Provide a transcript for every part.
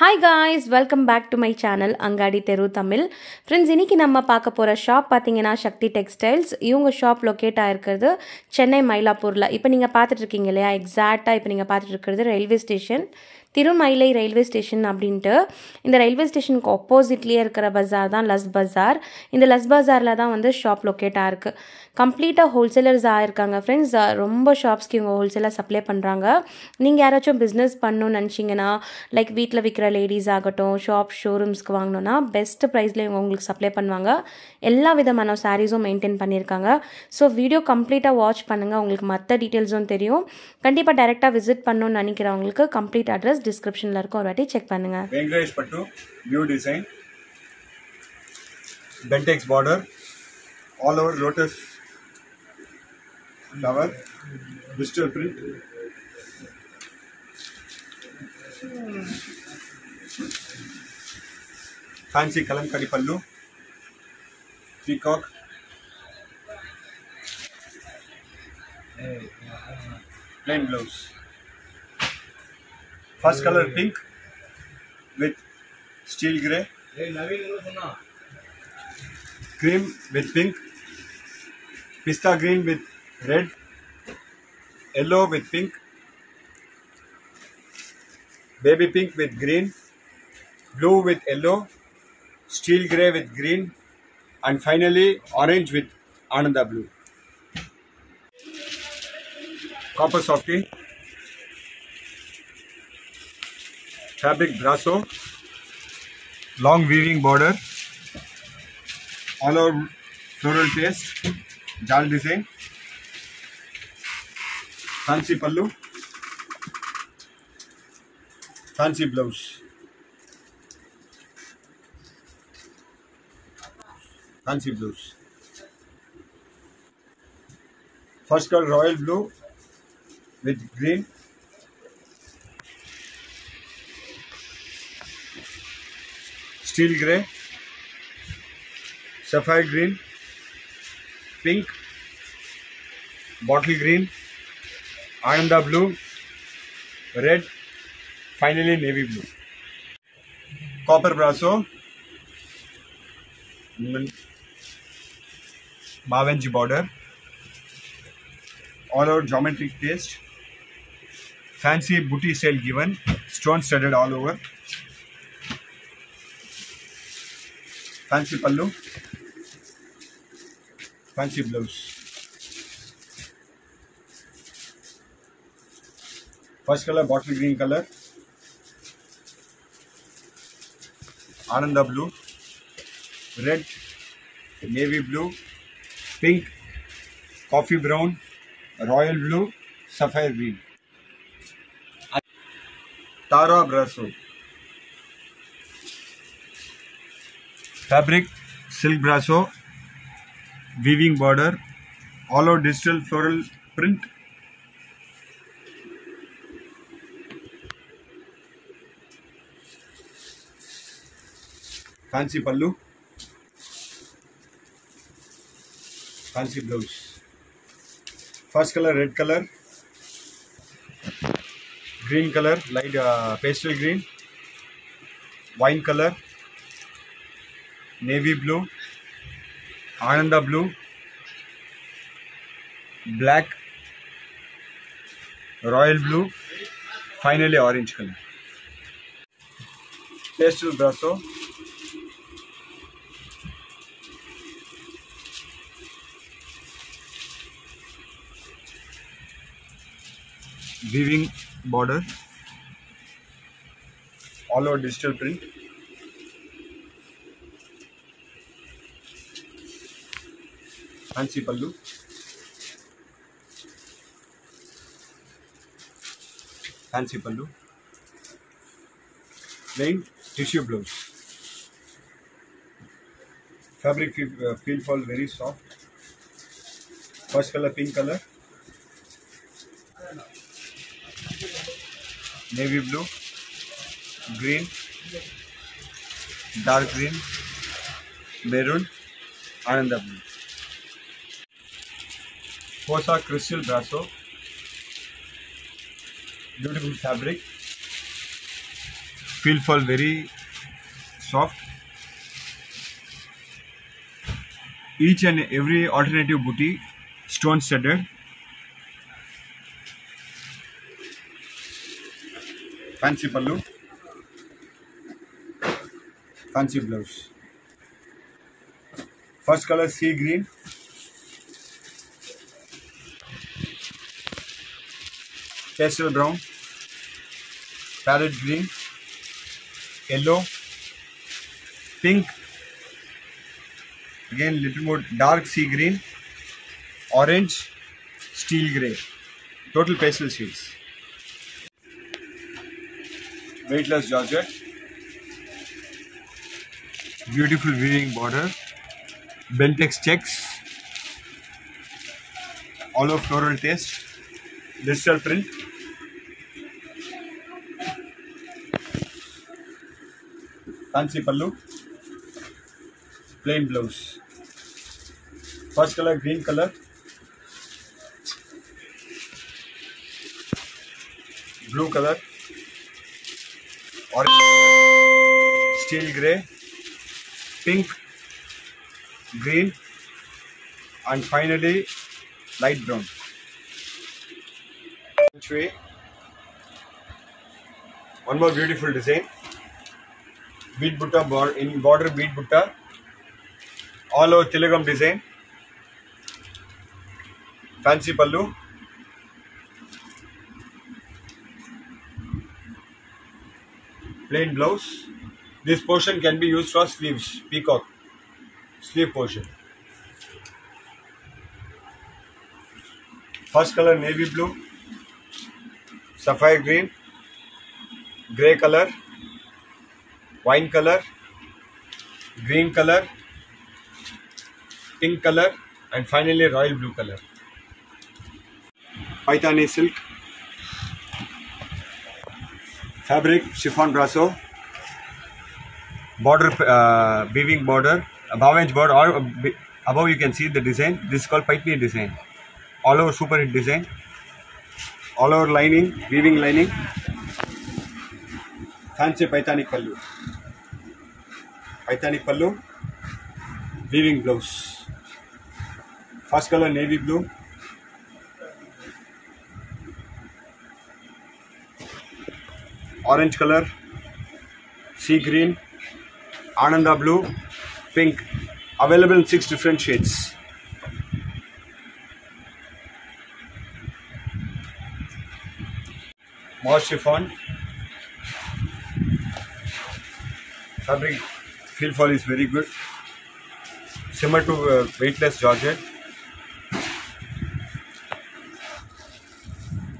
Hi guys welcome back to my channel Angadi Theru Tamil friends இன்னைக்கு நம்ம பார்க்க போகிற ஷாப் பார்த்தீங்கன்னா சக்தி டெக்ஸ்டைல்ஸ் இவங்க ஷாப் லொக்கேட் ஆகிருக்கிறது சென்னை மயிலாப்பூரில் இப்போ நீங்கள் இருக்கீங்க இல்லையா எக்ஸாக்டாக இப்போ நீங்கள் இருக்கிறது railway station Thirumayilai railway station அப்படின்ட்டு இந்த ரயில்வே ஸ்டேஷனுக்கு ஆப்போசிட்லேயே இருக்கிற பஜார் தான் லஸ் பஜார் இந்த லஸ் பஜாரில் தான் வந்து ஷாப் லொக்கேட் ஆகிருக்கு கம்ப்ளீட்டாக ஹோல்சேலர்ஸ் ஆகிருக்காங்க ஃப்ரெண்ட்ஸ் ரொம்ப ஷாப்ஸ்க்கு இவங்க ஹோல்சேலாக சப்ளை பண்ணுறாங்க நீங்கள் யாராச்சும் பிஸ்னஸ் பண்ணணும்னு நினச்சிங்கன்னா லைக் வீட்டில் விற்கிற லேடிஸ் ஆகட்டும் ஷாப் ஷோரூம்ஸ்க்கு வாங்கினோன்னா பெஸ்ட் ப்ரைஸில் இவங்க உங்களுக்கு சப்ளை பண்ணுவாங்க எல்லா விதமான சாரீஸும் மெயின்டைன் பண்ணியிருக்காங்க ஸோ வீடியோ கம்ப்ளீட்டாக வாட்ச் பண்ணுங்கள் உங்களுக்கு மற்ற டீட்டெயில்ஸும் தெரியும் கண்டிப்பாக டைரெக்டாக விசிட் பண்ணணும்னு நினைக்கிறவங்களுக்கு கம்ப்ளீட் அட்ரஸ் டிஸ்கிரிப்ஷனில் இருக்கும் ஒரு வாட்டி செக் பண்ணுங்கள் Venkatesh pattu new design pentex border all over lotus flower digital print fancy kalamkari pallu peacock plain blouse First color pink with steel grey. Cream with pink. Pista green with red. Yellow with pink. Baby pink with green. Blue with yellow. Steel grey with green. And finally orange with Ananda blue. Copper softy. Fabric brasso long weaving border all over floral taste jaal design fancy pallu fancy blouse fancy blouse first colour royal blue with green steel grey sapphire green pink bottle green Ananda blue red finally navy blue copper brasso G border all over geometric taste fancy buti sale given stone studded all over fancy pallu fancy blouse first colour bottle green colour Anand blue red navy blue pink coffee brown royal blue सफ़ेद green Tara brasso fabric silk brasso weaving border all over digital floral print fancy pallu fancy blouse first colour red colour green colour light pastel green wine colour navy blue Anand blue black royal blue finally orange colour pastel brasso weaving border all over digital print fancy pallu fancy pallu plain tissue blouse fabric feel fall very soft first colour pink colour navy blue green dark green maroon Anand blue Kosa crystal brasso. Beautiful fabric. Feel for very soft. Each and every alternative booty stone studded. Fancy pallu. Fancy blouse. First color sea green. Cheshire brown, parrot green, yellow, pink, again little more dark sea green, orange, steel grey. Total pastel shades. Weightless georgette. Beautiful weaving border. Beltex checks. all of floral taste. Digital print. Fancy pallu plain blouse first colour green colour blue colour orange steel grey pink green and finally light brown one more beautiful design beat butta border in border beat butta all over तिलगम design fancy pallu plain blouse this portion can be used for sleeves peacock sleeve portion first color navy blue sapphire green gray color wine colour green colour pink colour and finally royal blue colour Paithani silk fabric chiffon brasso border uh, weaving border above edge border or above you can see the design this is called paitni design all over super hit design all over lining weaving lining fancy paitani kallu Paithani pallu weaving blouse first colour navy blue orange colour sea green Ananda blue pink available in six different shades moss chiffon fabric feel fall is very good similar to uh, weightless georgette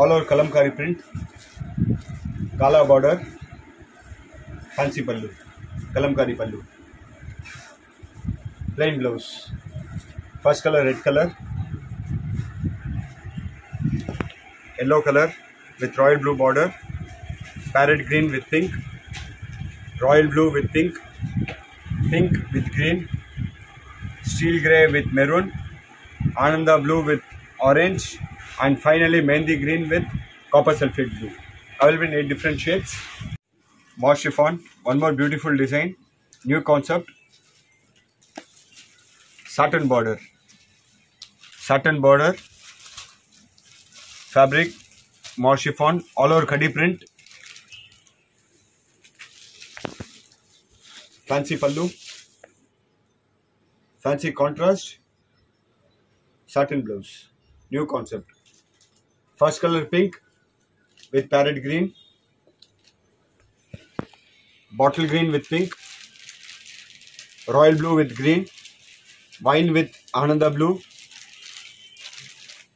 all over kalamkari print kala border fancy pallu kalamkari pallu plain blouse first color red color yellow color with royal blue border parrot green with pink royal blue with pink pink with green, steel grey with maroon, Ananda blue with orange and finally Mehndi green with copper sulfate blue. Available in 8 different shades. More chiffon, one more beautiful design, new concept, satin border. Satin border, fabric, more chiffon, all over khadi print Fancy pallu, fancy contrast, satin blouse. New concept. First color pink with parrot green, bottle green with pink, royal blue with green, wine with ananda blue,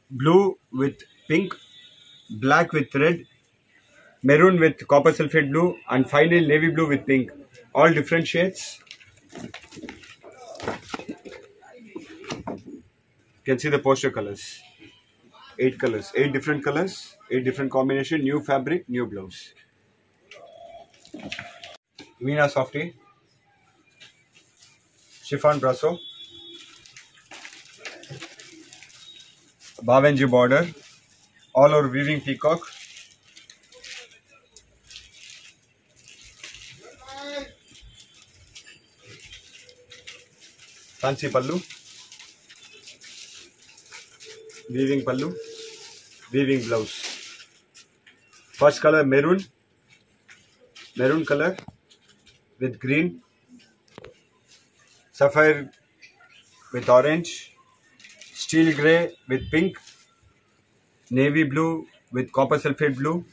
blue with pink, black with red, maroon with copper sulfate blue and finally navy blue with pink all different shades you can see the poster colors eight colors eight different colors eight different combination new fabric new blouse Mina softy chiffon brasso bavenji border all over weaving peacock Kanchi pallu, weaving pallu, weaving blouse. First color maroon color with green, sapphire with orange, steel grey with pink, navy blue with copper sulfate blue,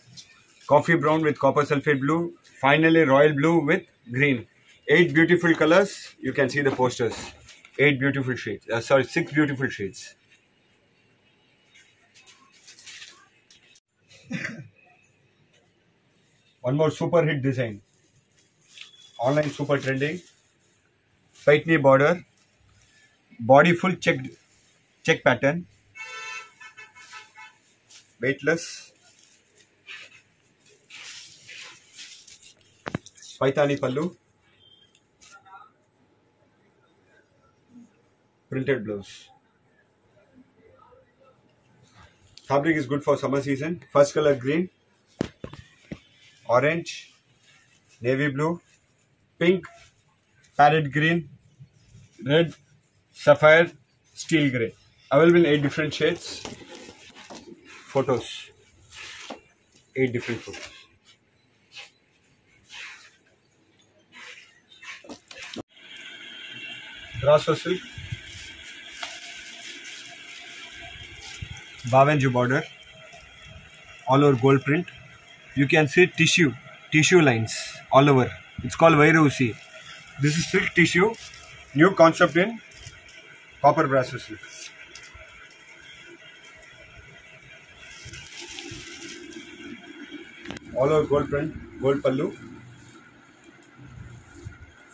coffee brown with copper sulfate blue, finally royal blue with green. 8 beautiful colors. You can see the posters eight beautiful shades. Uh, sorry, six beautiful shades. One more super hit design. Online super trending. Tight knee border. Body full checked check pattern. Weightless. Paitani pallu. printed blouse. Fabric is good for summer season. First color green, orange, navy blue, pink, parrot green, red, sapphire, steel grey. Available in 8 different shades. Photos. 8 different photos. Grasso silk. bow and jib border all over gold print you can see tissue tissue lines all over it's called vairusi this is silk tissue new concept in copper brass silk all over gold print gold pallu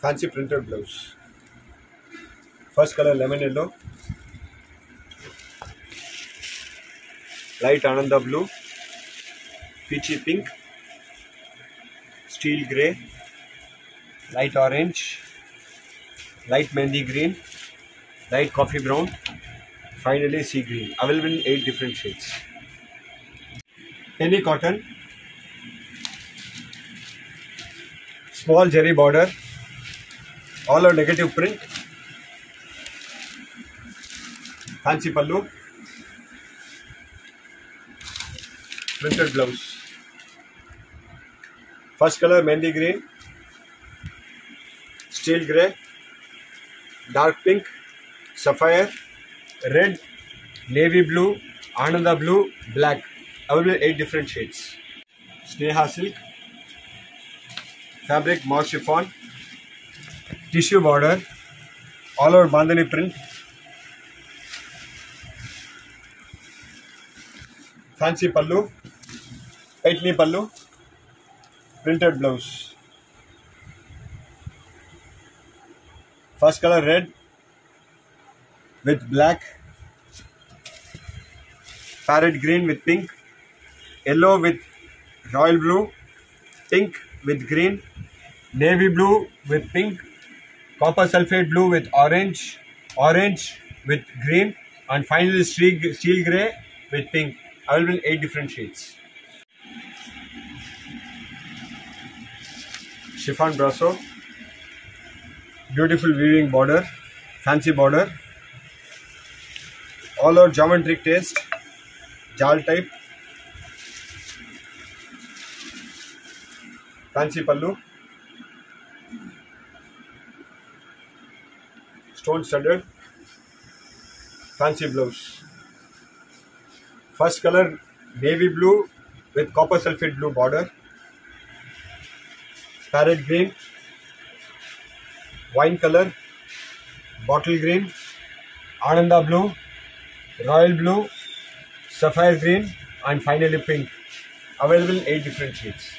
fancy printed blouse first color lemon yellow light Anand blue peachy pink steel grey light orange light mehndi green light coffee brown finally sea green available at different shades any cotton small zari border all और negative print fancy pallu printed blouse first colour mehndi green steel grey dark pink sapphire red navy blue Ananda blue black available at different shades Sneha silk fabric moss chiffon tissue border all over bandhani print fancy pallu tightly pallu printed blouse first color red with black parrot green with pink yellow with royal blue pink with green navy blue with pink copper sulfate blue with orange orange with green and finally steel gray with pink available 8 different shades chiffon brasso beautiful weaving border fancy border all over geometric taste jal type fancy pallu stone studded fancy blouse first color navy blue with copper sulfate blue border parrot green, wine color, bottle green, Ananda blue, royal blue, sapphire green and finally pink. Available in 8 different shades.